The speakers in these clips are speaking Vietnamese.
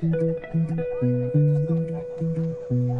Thank you.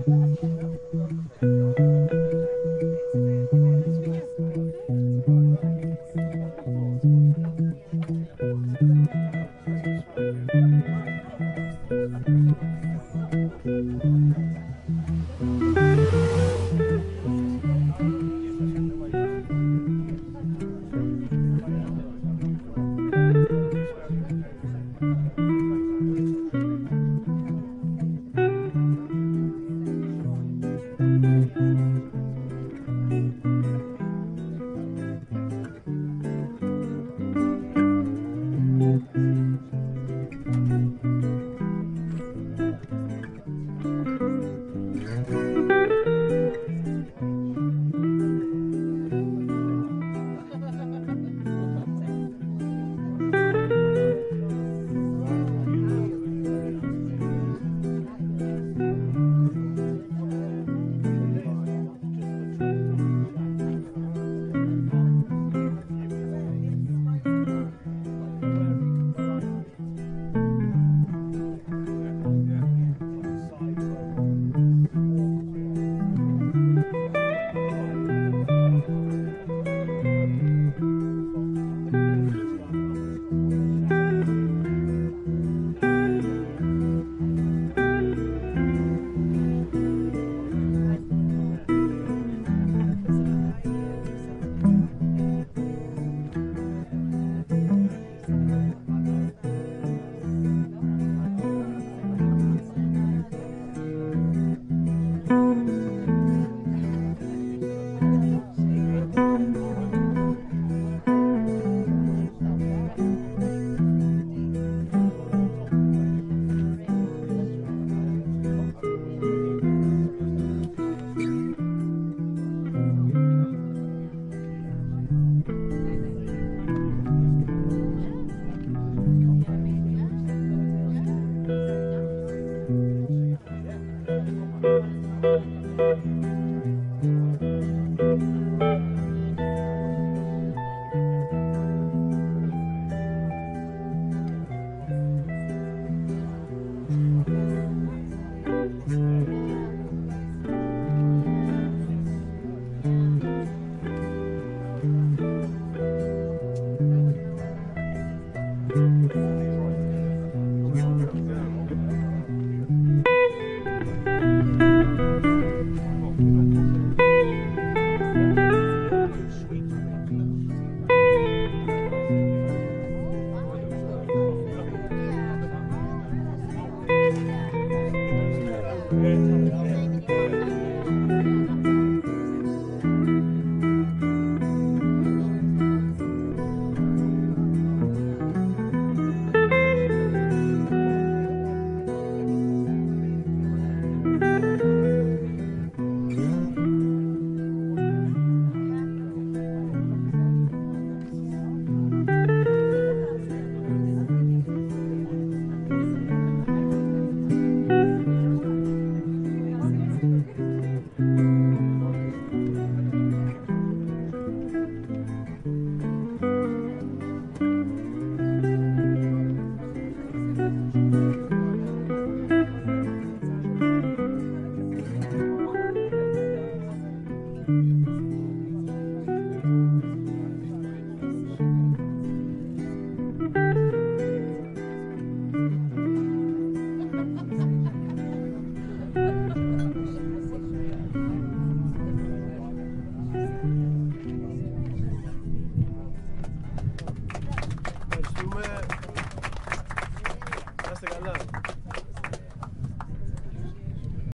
low.